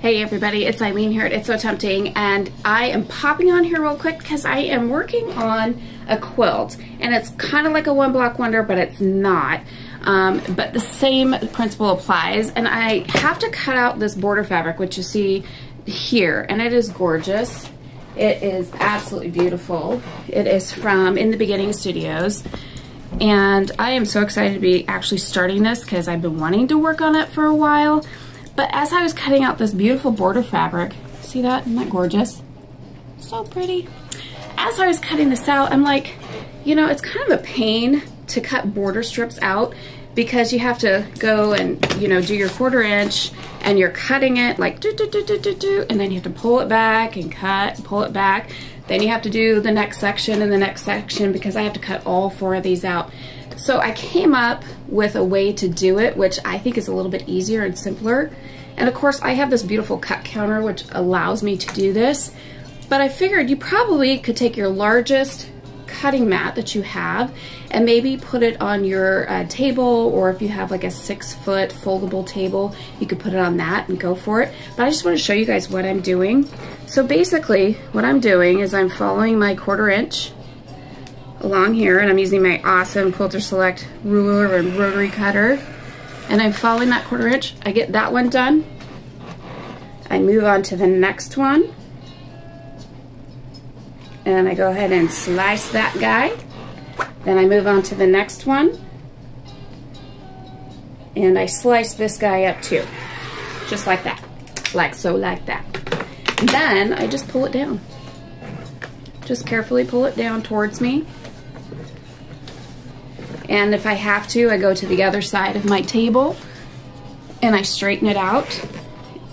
Hey everybody, it's Eileen here at It's Sew Tempting and I am popping on here real quick because I am working on a quilt and it's kind of like a one block wonder but it's not. Um, but the same principle applies and I have to cut out this border fabric which you see here and it is gorgeous. It is absolutely beautiful. It is from In the Beginning Studios and I am so excited to be actually starting this because I've been wanting to work on it for a while but as I was cutting out this beautiful border fabric, see that? Isn't that gorgeous? So pretty. As I was cutting this out, I'm like, you know, it's kind of a pain to cut border strips out because you have to go and, you know, do your quarter inch and you're cutting it like do, do, do, do, do, do, and then you have to pull it back and cut, pull it back. Then you have to do the next section and the next section because I have to cut all four of these out. So I came up with a way to do it, which I think is a little bit easier and simpler. And of course I have this beautiful cut counter which allows me to do this. But I figured you probably could take your largest cutting mat that you have and maybe put it on your uh, table or if you have like a six foot foldable table you could put it on that and go for it but I just want to show you guys what I'm doing so basically what I'm doing is I'm following my quarter inch along here and I'm using my awesome Quilter Select ruler and rotary cutter and I'm following that quarter inch. I get that one done. I move on to the next one. And I go ahead and slice that guy. Then I move on to the next one. And I slice this guy up too. Just like that. Like so, like that. then I just pull it down. Just carefully pull it down towards me. And if I have to, I go to the other side of my table and I straighten it out.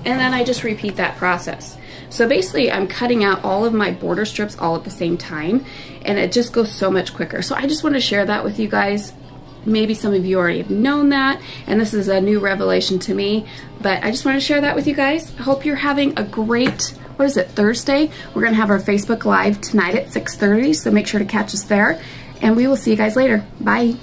And then I just repeat that process. So basically I'm cutting out all of my border strips all at the same time and it just goes so much quicker. So I just want to share that with you guys. Maybe some of you already have known that and this is a new revelation to me, but I just want to share that with you guys. I hope you're having a great, what is it, Thursday? We're going to have our Facebook Live tonight at 6.30, so make sure to catch us there and we will see you guys later. Bye.